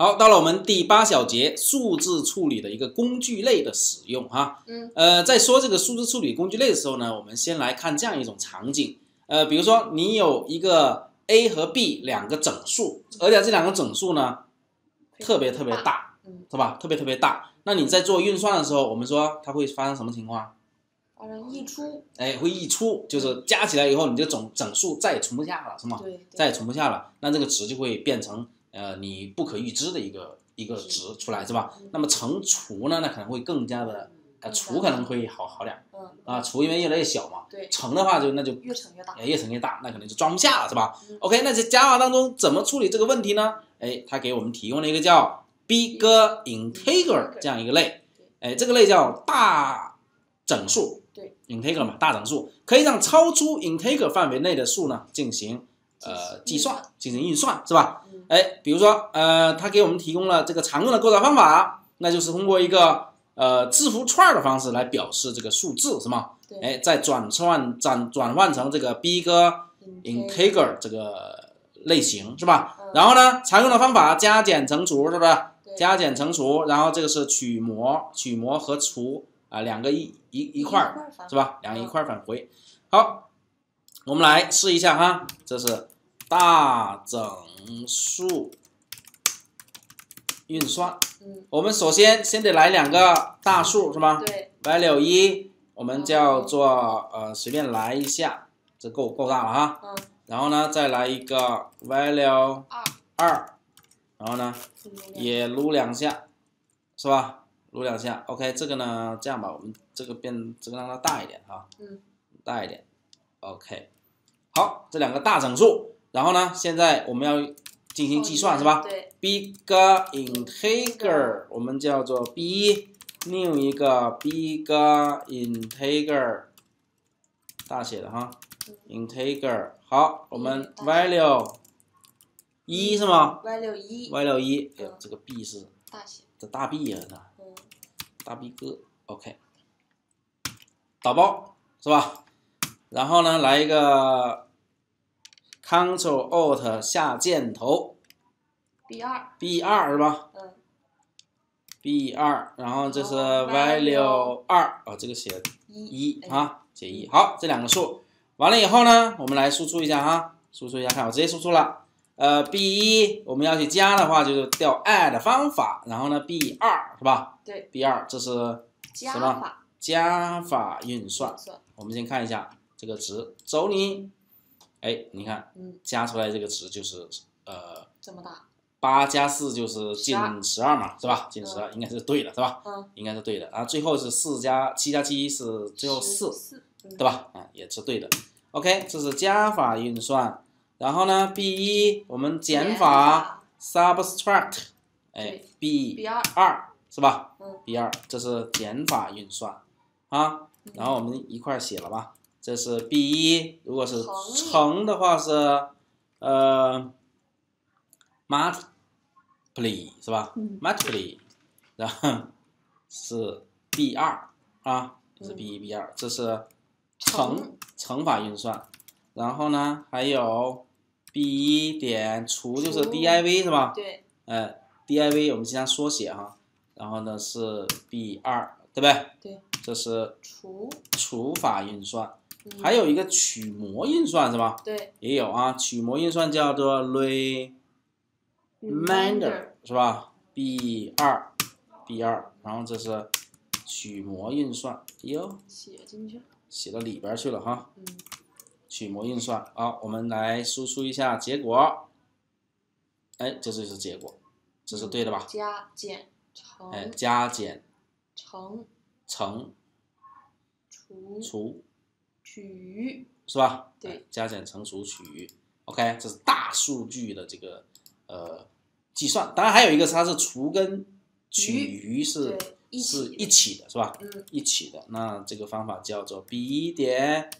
好，到了我们第八小节，数字处理的一个工具类的使用哈。嗯，呃，在说这个数字处理工具类的时候呢，我们先来看这样一种场景。呃，比如说你有一个 a 和 b 两个整数，而且这两个整数呢特别特别大，嗯，是吧？特别特别大。那你在做运算的时候，我们说它会发生什么情况？发生溢出，哎，会溢出，就是加起来以后，你这个总整数再也存不下了，是吗？对，对再也存不下了，那这个值就会变成呃你不可预知的一个一个值出来，是吧？嗯那么乘除呢，那可能会更加的呃除可能会好好点嗯啊，除因为越来越小嘛，对，乘的话就那就越乘越大，呃越乘越大，那可能就装不下了，是吧嗯？OK，那在 Java 当中怎么处理这个问题呢？哎，它给我们提供了一个叫 big integer 这样一个类，哎，这个类叫大整数，对，integer 嘛，大整数可以让超出 integer 范围内的数呢进行呃计算，进行运算，是吧？嗯哎，比如说呃，它给我们提供了这个常用的构造方法，那就是通过一个呃字符串的方式来表示这个数字，是吗？对哎，再转换转转换成这个 big integer 这个类型，是吧？嗯然后呢，常用的方法加减乘除，是不是？对加减乘除，然后这个是取模，取模和除啊两个一一一块儿，是吧？两个一块儿返回。好，我们来试一下哈，这是大整数。运算。嗯，我们首先先得来两个大数，是吧？对，？value 一，我们叫做呃随便来一下，这够够大了哈。嗯，然后呢，再来一个 value 二，二，然后呢也撸两下，是吧？撸两下，OK，这个呢这样吧，我们这个变这个让它大一点哈，嗯，大一点，OK，好，这两个大整数，然后呢，现在我们要进行计算是吧？对，？big integer 我们叫做 b new 一个 big integer 大写的哈，integer。好，我们 value 一是吗？value 一，？value 一，哎这个 b 是大写，这大 B 呀，这嗯，大 B 哥，OK，打包是吧？然后呢，来一个 Ctrl Alt 下箭头。B 二，B 二是吧？嗯，？B 二，然后这是哦 value 二，哦，这个写一啊，写一。好，这两个数。完了以后呢，我们来输出一下哈，输出一下，看我直接输出了。呃，B 一我们要去加的话，就是调 add 方法，然后呢 B 二是吧？对，？B 二这是加什么？法。加法运算。运。算，我们先看一下这个值，走你，哎，你看嗯，加出来这个值就是呃这么大，八加四就是近12十二嘛，是吧？近十二应该是对的，是吧？嗯，应该是对的。然后最后是四加七加七是最后四，对吧？啊，也是对的。OK，这是加法运算。然后呢，B 一我们减法 subtract，哎对，B 二，是吧嗯？B 二这是减法运算啊。然后我们一块儿写了吧。这是 B 一，如果是乘的话是呃 multiply 是吧嗯？multiply，然后是 B 二啊，这是嗯 B 一 B 二，这是乘乘乘法运算。然后呢，还有 B 一点除就是 div 是吧？对，呃，div 我们经常缩写哈。然后呢是 B 二，对不对？对，这是除，除法运算，嗯还有一个取模运算是吧？对也有啊，取模运算叫做 remainder 是吧？B 二，B 二，然后这是取模运算，哟，写进去，写到里边去了哈。嗯，取模运算，好，我们来输出一下结果。哎，这就是结果，这是对的吧？加减乘哎，加减乘乘除除取，是吧？对哎，加减乘除取，OK，这是大数据的这个呃计算。当然还有一个，它是除跟取余是，一是一起的，是吧？嗯一起的。那这个方法叫做 b 点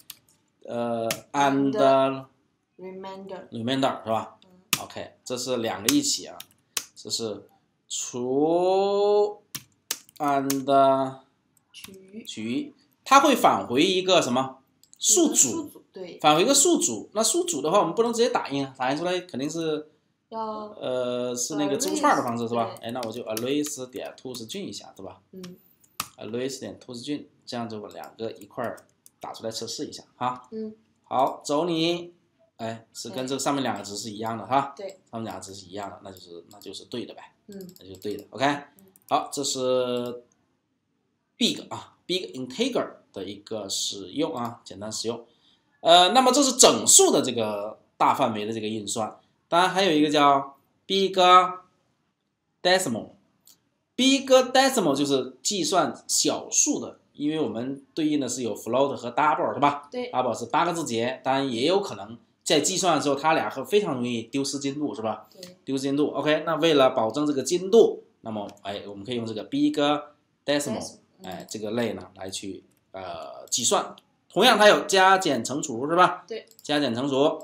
呃 And and，remainder，remainder 是吧嗯？OK，这是两个一起啊，这是除 and 取取，它会返回一个什么数数组？对，返回一个数组。那数组的话，我们不能直接打印啊，打印出来肯定是要呃，是那个字符串的方式是吧？对哎，那我就 Alois 点兔子俊一下，对吧嗯？Alois 点兔子俊，这样就把两个一块儿打出来测试一下哈。嗯好，走你，哎，是跟哎这上面两个值是一样的哈，对，上面两个值是一样的，那就是那就是对的呗，嗯那就是对的。OK，好，这是 big 啊，big integer 的一个使用啊，简单使用。呃，那么这是整数的这个大范围的这个运算，当然还有一个叫 big decimal。big decimal 就是计算小数的，因为我们对应的是有 float 和 double 是吧？对 double 是八个字节，当然也有可能在计算的时候，它俩会非常容易丢失精度是吧？对，丢失精度。OK，那为了保证这个精度，那么哎，我们可以用这个 big decimal 哎嗯这个类呢来去呃计算。同样，它有加减乘除是吧？对，加减乘除。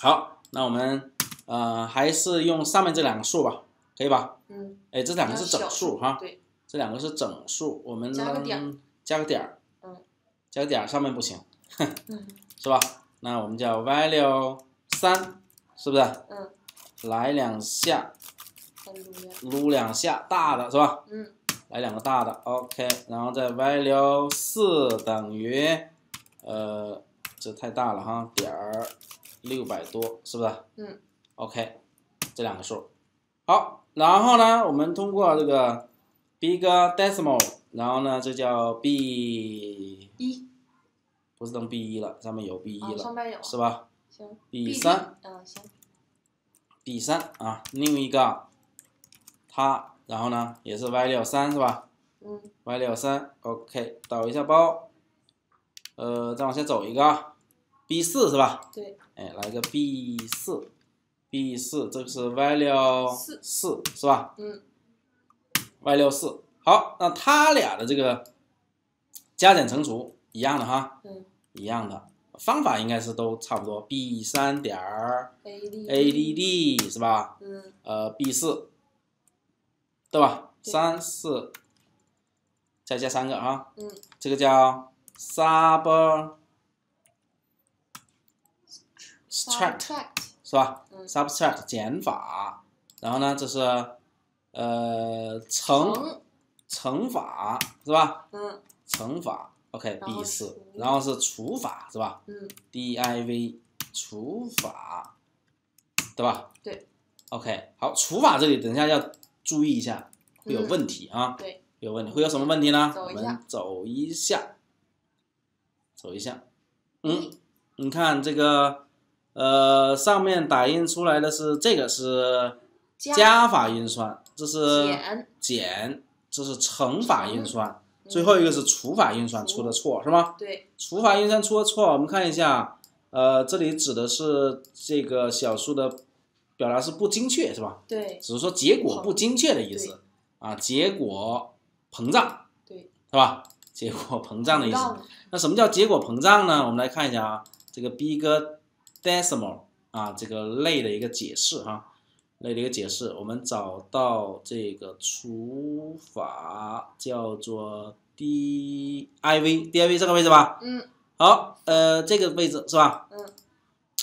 好，那我们呃还是用上面这两个数吧，可以吧？嗯哎，这两个是整数哈，对，这两个是整数，我们加个点加个点儿，嗯，加个点儿上面不行，嗯 是吧？那我们叫 value 三，是不是？嗯，来两下，撸两下，大的是吧？嗯来两个大的，OK，然后再 value 四等于，呃，这太大了哈，点儿六百多，是不是？嗯，OK，这两个数，好，然后呢，我们通过这个 big decimal，然后呢，这叫 b，一，不是等 b 一了，上面有 b 一啊了，上面有。是吧？行？b 三，嗯行，b 三啊，另一个它，然后呢，也是 value 三是吧？嗯 value 三，OK，导一下包，呃，再往下走一个啊，B 四是吧？对，哎，来个 B 四，B 四，这个是 value 四四是吧嗯？value 四，好，那它俩的这个加减乘除一样的哈，嗯一样的，方法应该是都差不多，B 三点儿 A D ADD 是吧？嗯呃，B 四，对吧？三四，再加三个啊，嗯。这个叫 sub subtract subtract 是吧？嗯？subtract 减法，然后呢，这是呃乘。乘。乘法是吧？嗯。乘法，OK 然后 B 四，然后是除法是吧？嗯？div 除法，对吧？对。OK，好，除法这里等一下要注意一下，会有嗯。问题啊。对，有问题，会有什么问题呢？我们走一下，走一下。嗯，你看这个，呃，上面打印出来的是这个是加。法运算，这是减。减，这是乘法运算，嗯。最后一个是除法运算出的错是吗？对。除法运算出的错，我们看一下，呃，这里指的是这个小数的表达是不精确是吧？对只是说结果不精确的意思啊，结果膨胀对是吧？结果膨胀的意思。那什么叫结果膨胀呢？我们来看一下啊，这个 big decimal 啊，这个类的一个解释哈、类的一个解释，我们找到这个除法叫做 div，div 这个位置吧？嗯好，呃，这个位置是吧？嗯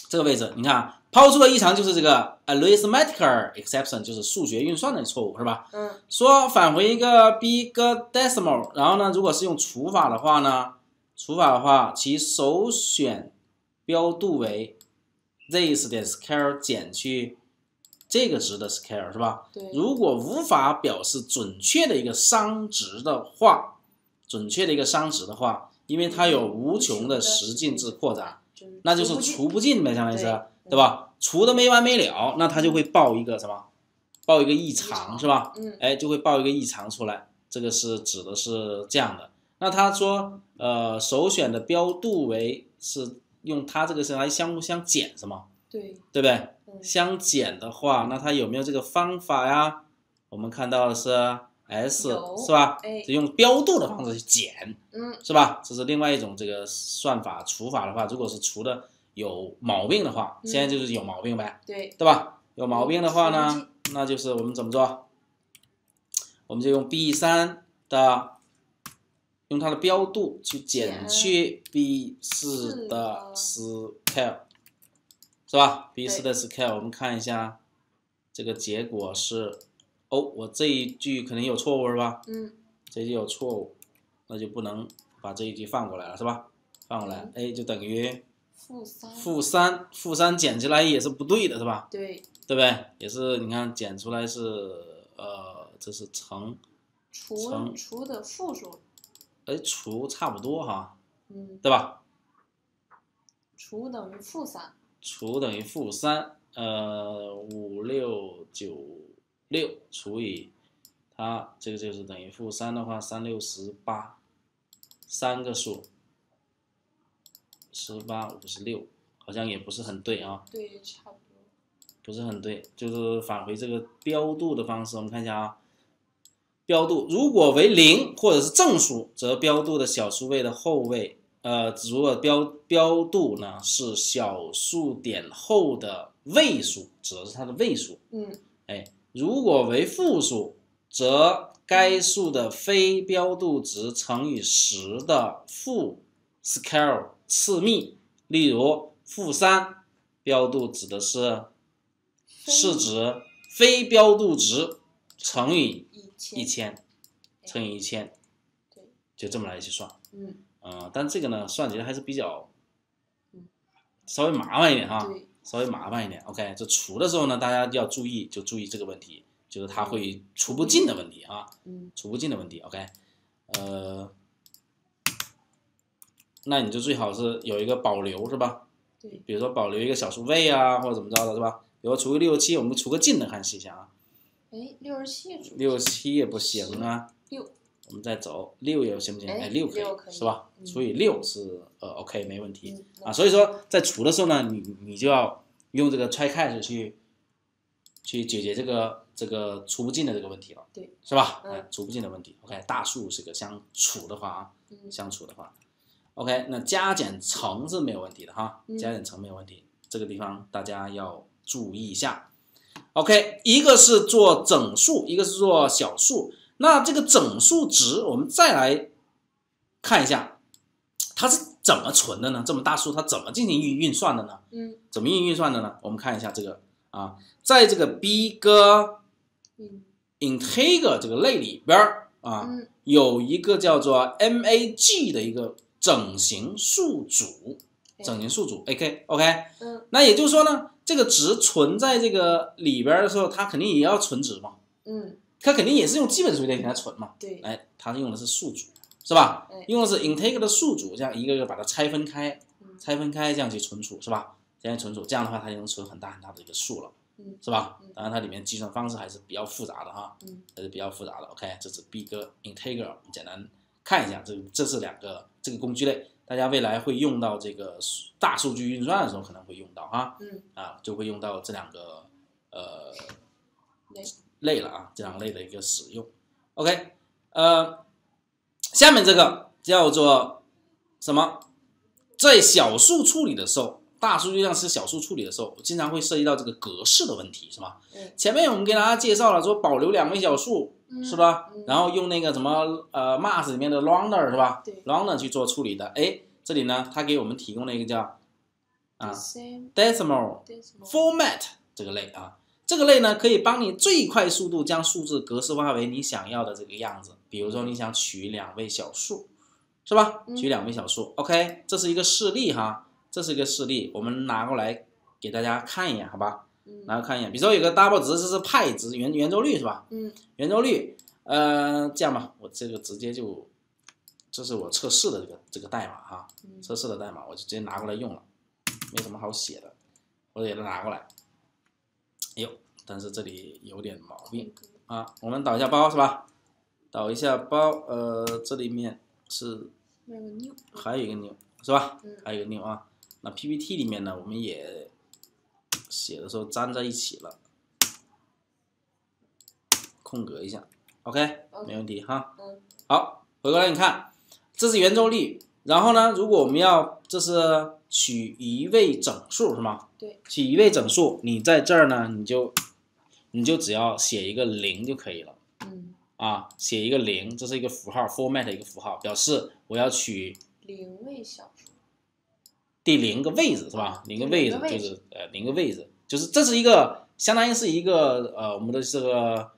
这个位置，你看啊，抛出的异常就是这个 arithmetic exception，就是数学运算的错误，是吧？嗯。说返回一个 big decimal，然后呢，如果是用除法的话呢，除法的话，其首选标度为 this 点 scale 减去这个值的 scale，是吧？对。如果无法表示准确的一个商值的话，准确的一个商值的话，因为它有无穷的十进制扩展，那就是除不尽呗，相当于是，对对吧？除的没完没了，那它就会报一个什么？报一个异常常是吧？嗯哎，就会报一个异常出来，这个是指的是这样的。那他说，呃，首选的标度为是用它这个是来相互相减什么，对对不对？嗯相减的话，那它有没有这个方法呀？我们看到的是 s 是吧？哎用标度的方式去减，嗯是吧？这是另外一种这个算法除法的话，如果是除的有毛病的话，嗯现在就是有毛病呗，对对吧？有毛病的话呢，那就是我们怎么做？我们就用 B 三的，用它的标度去减减去 B 四的 scale，是吧？B 四的 scale，我们看一下这个结果是，哦，我这一句肯定有错误是吧？嗯这一句有错误，那就不能把这一句放过来了是吧？放过来，a 就等于负三负三，负三减起来也是不对的是吧？对对不对？也是你看减出来是呃，这是乘，除乘除的负数，哎除差不多哈，嗯，对吧？除等于负三，除等于负三，呃，五六九六除以它这个就是等于负三的话，三六十八，三个数，十八五十六，好像也不是很对啊，对，差不多。不是很对，就是返回这个标度的方式，我们看一下啊，标度如果为零或者是正数，则标度的小数位的后位，呃，如果标标度呢是小数点后的位数，指的是它的位数。嗯哎，如果为负数，则该数的非标度值乘以十的负 scale 次幂，例如负三，标度指的是非是指非标度值乘以一千乘以一千，对，就这么来去算。嗯呃，但这个呢，算起来还是比较嗯稍微麻烦一点哈。稍微麻烦一点。OK，这除的时候呢，大家要注意，就注意这个问题，就是它会除不尽的问题啊，嗯除不尽的问题。OK，呃，那你就最好是有一个保留是吧？对，比如说保留一个小数位啊，或者怎么着的是吧？比如除个六七，我们除个进的看试一下啊，哎，六十七除六七也不行啊，六，我们再走六也行不行？哎哎，六可以是吧？嗯除以六是呃 OK 没问题。嗯啊，所以说在除的时候呢，你你就要用这个 try catch 去去解决这个这个除不尽的这个问题了，对，是吧？嗯哎，除不尽的问题。OK，大数是个相除的话啊，嗯相除的话，OK，那加减乘是没有问题的哈，嗯加减乘没有问题，这个地方大家要注意一下。OK，一个是做整数，一个是做小数。那这个整数值，我们再来看一下，它是怎么存的呢？这么大数它怎么进行运运算的呢？嗯怎么运运算的呢？我们看一下这个啊，在这个 big 嗯 integer 这个类里边儿啊，嗯有一个叫做 mag 的一个整形数组，哎。整形数组，A.K. OK，嗯。那也就是说呢，这个值存在这个里边儿的时候，它肯定也要存值嘛，嗯，它肯定也是用基本数列给它存嘛，对，哎，它用的是数组，是吧？哎？用的是 integer 的数组，这样一个个把它拆分开，嗯。拆分开这样去存储，是吧？这样存储，这样的话它就能存很大很大的一个数了，嗯。是吧？嗯？当然它里面计算方式还是比较复杂的哈，嗯。还是比较复杂的。OK，这是 big integer，简单看一下，这这是两个这个工具类，大家未来会用到这个数大数据运算的时候可能会用到哈，嗯啊，就会用到这两个呃类类了啊，这两个类的一个使用。OK，呃，下面这个叫做什么？在小数处理的时候，大数据量是小数处理的时候，经常会涉及到这个格式的问题，是吧？嗯前面我们给大家介绍了，说保留两位小数，嗯是吧？嗯然后用那个什么呃 mass 里面的 rounder 是吧对？rounder 去做处理的。哎，这里呢，它给我们提供了一个叫啊 Decimal format 这个类啊，这个类呢可以帮你最快速度将数字格式化为你想要的这个样子。比如说你想取两位小数，是吧？嗯取两位小数，OK，这是一个示例哈，这是一个示例，我们拿过来给大家看一眼，好吧？嗯拿过来看一眼，比如说有个 double 值，这是派值圆圆周率是吧？嗯圆周率，呃，这样吧，我这个直接就，这是我测试的这个这个代码哈，嗯测试的代码我就直接拿过来用了，没什么好写的，我给它拿过来。哎呦，但是这里有点毛病啊，我们导一下包是吧？导一下包，呃，这里面是还有一个 new 是吧？嗯还有一个 new 啊。那 PPT 里面呢，我们也写的时候粘在一起了，空格一下，OK，OK 没问题哈。嗯好，回过来你看，这是圆周率，然后呢，如果我们要这是取一位整数是吗？对，取一位整数，你在这儿呢，你就你就只要写一个零就可以了。嗯啊，写一个零，这是一个符号，format 一个符号，表示我要取零位小数第零个位置是吧？零个位置就是呃零个位置，就是这是一个相当于是一个呃我们的这个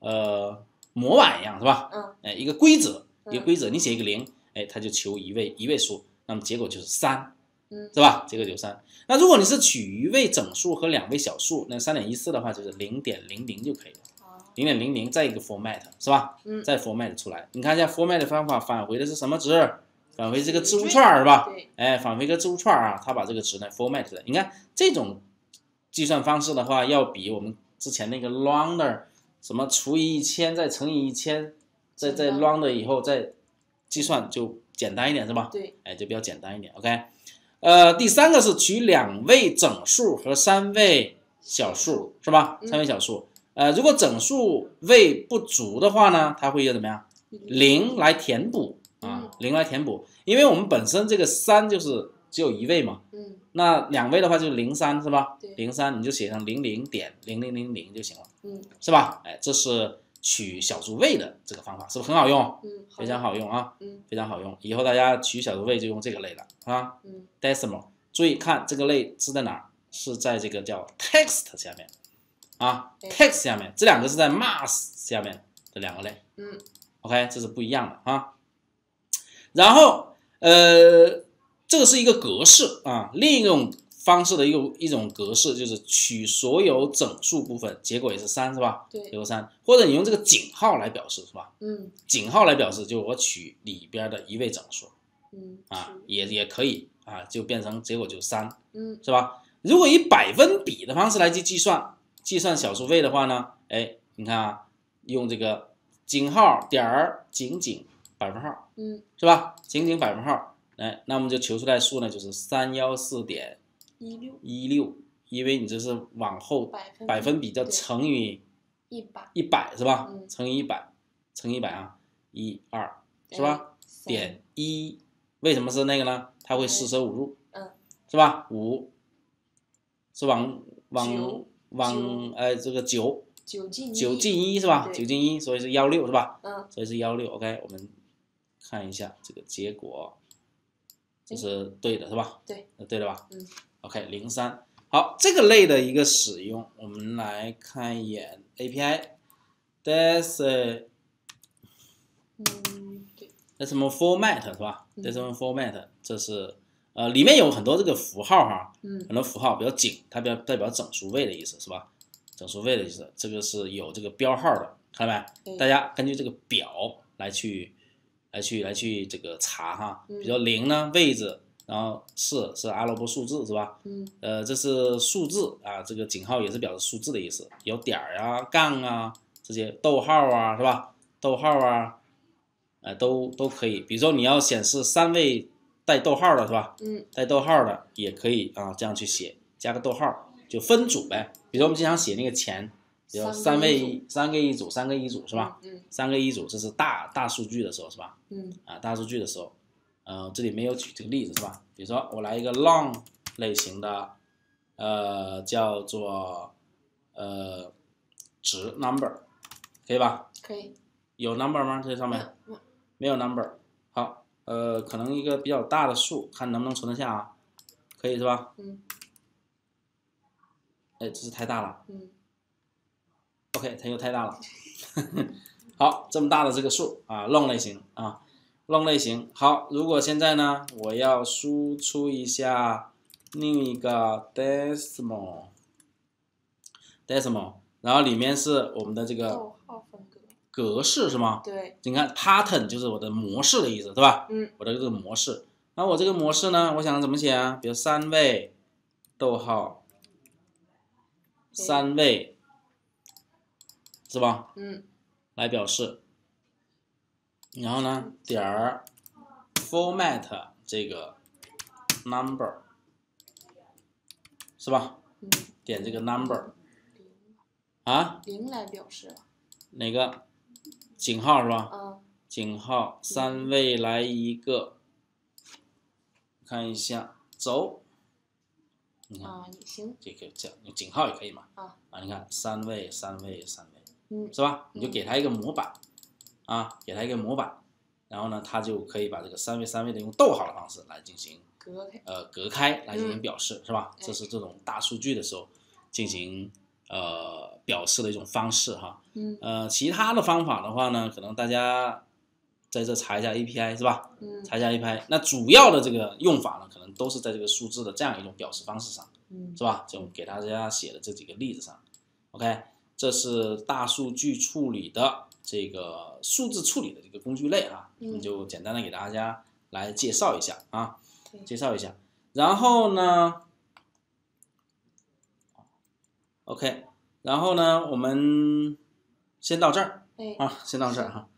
呃模板一样是吧？嗯哎，一个规则，一个嗯规则，你写一个零，哎，它就求一位一位数，那么结果就是三，嗯是吧？结果就是三。那如果你是取一位整数和两位小数，那三点一四的话就是零点零零就可以了，啊零点零零再一个 format 是吧？嗯再 format 出来，你看一下 format 的方法返回的是什么值？返回这个字符串儿是吧？对，哎，返回个字符串儿啊，它把这个值呢 format 了。你看这种计算方式的话，要比我们之前那个 rounder 什么除以一千再乘以一千，再再简单 rounder 以后再计算就简单一点是吧？对，哎，就比较简单一点。OK，呃，第三个是取两位整数和三位小数是吧？嗯三位小数。呃，如果整数位不足的话呢，它会怎么样？零来填补啊嗯，零来填补，因为我们本身这个三就是只有一位嘛，嗯那两位的话就是零三是吧对？零三你就写成零零点零零零零就行了，嗯是吧？哎，这是取小数位的这个方法，是不是很好用？嗯，非常好用啊，嗯非常好用。以后大家取小数位就用这个类了啊嗯，decimal。注意看这个类是在哪儿？是在这个叫 text 下面啊，text 下面，这两个是在 mass 下面的两个类。嗯 OK，这是不一样的啊。然后，呃，这个是一个格式啊，另一种方式的一种一种格式就是取所有整数部分，结果也是三，是吧？对结对，果三，或者你用这个井号来表示，是吧？嗯井号来表示，就我取里边的一位整数嗯啊，也也可以啊，就变成结果就三，嗯是吧？如果以百分比的方式来去计算计算小数位的话呢，哎，你看啊，用这个井号点儿井井百分号。嗯是吧？井井百分号，哎，那我们就求出来数呢，就是三幺四点一六一六，因为你这是往后百分百分比叫乘以一百一百是吧？嗯乘以一百，乘以一百啊，一二是吧？点一，为什么是那个呢？它会四舍五入，嗯，是吧？五是往往往呃这个九九进九一进一是吧？九进一，所以是幺六是吧？嗯所以是幺六。OK，我们看一下这个结果，这是对的是吧？对，呃对的吧？嗯。OK，零三。好，这个类的一个使用，我们来看一眼 API。That's 嗯对 That's 什么 format 是吧嗯？That's 什么 format？这是呃里面有很多这个符号哈，嗯很多符号，比较紧，它比较代表整数位的意思是吧？整数位的意思，这个是有这个标号的，看到没？大家根据这个表来去来去来去这个查哈，嗯比如零呢位置，然后四是阿拉伯数字是吧？嗯呃，这是数字啊，这个井号也是表示数字的意思，有点儿啊、杠啊这些逗号啊是吧？逗号啊，呃都都可以。比如说你要显示三位带逗号的是吧？嗯带逗号的也可以啊，这样去写，加个逗号就分组呗。比如说我们经常写那个钱，比如三位三个一组，三个一组是吧？？嗯三个一组，这是大大数据的时候是吧？嗯啊，大数据的时候，呃，这里没有举这个例子是吧？比如说我来一个 long 类型的，呃，叫做呃值 number，可以吧？可以。有 number 吗？这上面嗯没有 number。好，呃，可能一个比较大的数，看能不能存得下啊？可以是吧？嗯哎，这是太大了。嗯 OK，它又太大了。好，这么大的这个数啊，long 类型啊，long 类型。好，如果现在呢，我要输出一下另一个 decimal decimal，然后里面是我们的这个。格式是吗？对，你看 pattern 就是我的模式的意思，对吧？嗯我的这个模式。那我这个模式呢，我想怎么写啊？比如三位，逗号，对三位，是吧？嗯来表示。然后呢，点儿 format 这个 number 是吧？嗯，点这个 number 零啊，零来表示。哪个井号是吧？嗯井号三位来一个，看一下走，你看啊也行。这个这样井号也可以嘛？啊啊，你看三位三位三位，嗯是吧？你就给他一个模板，啊，给他一个模板，然后呢，他就可以把这个三位三位的用逗号的方式来进行隔开。呃隔开来进行嗯表示，是吧？哎这是这种大数据的时候进行呃表示的一种方式哈。嗯呃，其他的方法的话呢，可能大家在这查一下 API 是吧？嗯查一下 API。那主要的这个用法呢，可能都是在这个数字的这样一种表示方式上，嗯是吧？就给大家写的这几个例子上，OK，这是大数据处理的这个数字处理的这个工具类啊，我们就简单的给大家来介绍一下啊，介绍一下。然后呢，OK，然后呢，我们先到这儿哎啊，先到这儿哈。